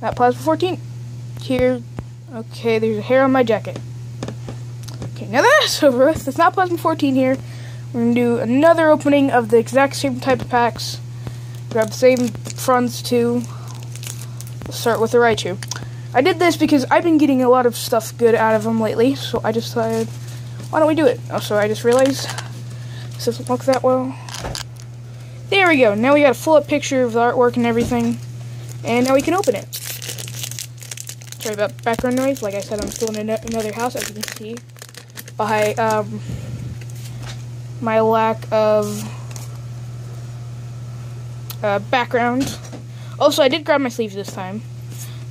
Not Plasma 14. Here. Okay, there's a hair on my jacket. Okay, now that's over with. It's not Plasma 14 here. We're going to do another opening of the exact same type of packs. Grab the same fronts too. Let's start with the Raichu. I did this because I've been getting a lot of stuff good out of them lately, so I just decided, why don't we do it? Oh, also, I just realized this doesn't look that well. There we go. Now we got a full-up picture of the artwork and everything, and now we can open it. Sorry about background noise. Like I said, I'm still in another house, as you can see by um, my lack of uh, background. Also, I did grab my sleeves this time.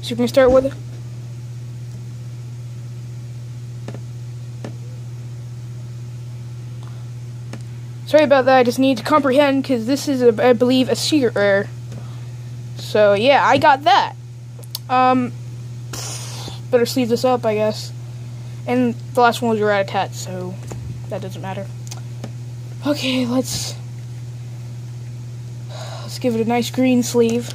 So we can start with Sorry about that, I just need to comprehend because this is, I believe, a secret rare. So, yeah, I got that. Um, better sleeve this up, I guess. And the last one was a Rattata, so that doesn't matter. Okay, let's let's give it a nice green sleeve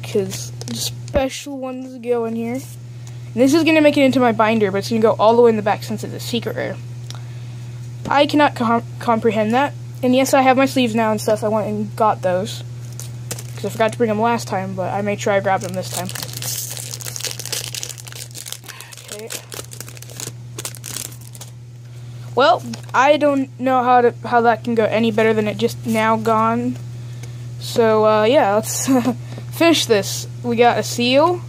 because the special ones go in here. And this is gonna make it into my binder, but it's gonna go all the way in the back since it's a secret rare. I cannot com comprehend that. And yes, I have my sleeves now and stuff. I went and got those because I forgot to bring them last time, but I made sure I grabbed them this time. Okay. Well, I don't know how to how that can go any better than it just now gone. So uh, yeah, let's finish this. We got a Seel,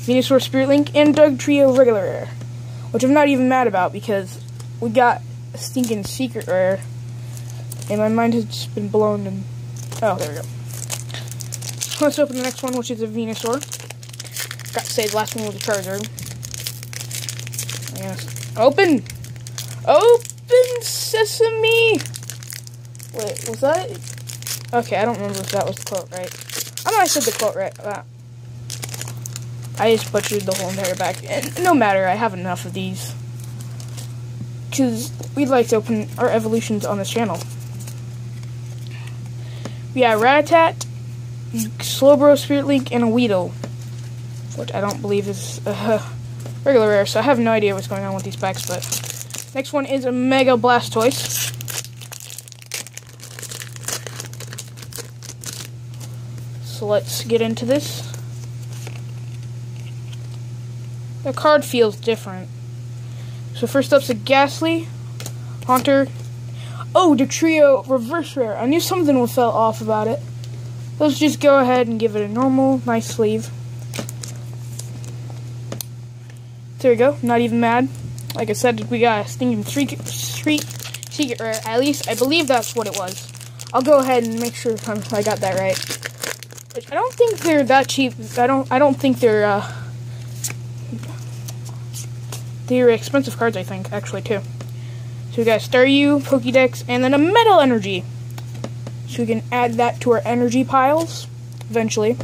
Venusaur Spirit Link, and Doug Dugtrio Regular Rare, which I'm not even mad about because we got a stinking secret rare, and my mind has just been blown. And oh, there we go. Let's open the next one, which is a Venusaur. Got to say, the last one was a Charizard. Yes. Open! Open sesame! Wait, was that? Okay, I don't remember if that was the quote right. I know I said the quote right. I just butchered the whole entire back. And no matter, I have enough of these. Because we'd like to open our evolutions on this channel. We got Rattata, Slowbro, Spirit Link, and a Weedle. Which I don't believe is uh, regular rare, so I have no idea what's going on with these packs, but Next one is a Mega Blastoise. So let's get into this. The card feels different. So first up's a Gastly, Haunter. Oh, the trio reverse rare. I knew something fell off about it. Let's just go ahead and give it a normal, nice sleeve. There we go. Not even mad. Like I said, we got a stinking three, three secret rare. At least I believe that's what it was. I'll go ahead and make sure I got that right. I don't think they're that cheap. I don't. I don't think they're. Uh, they're expensive cards. I think actually too. So we got Staryu, Pokédex, and then a Metal Energy. So we can add that to our energy piles eventually.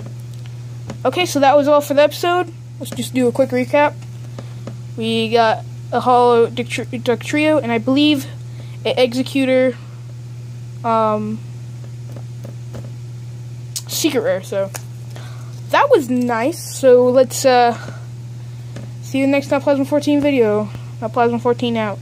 Okay, so that was all for the episode. Let's just do a quick recap. We got a Holo trio, and I believe an executor, um, Secret Rare. So that was nice. So let's uh, see you next Not Plasma 14 video. Plasma 14 out.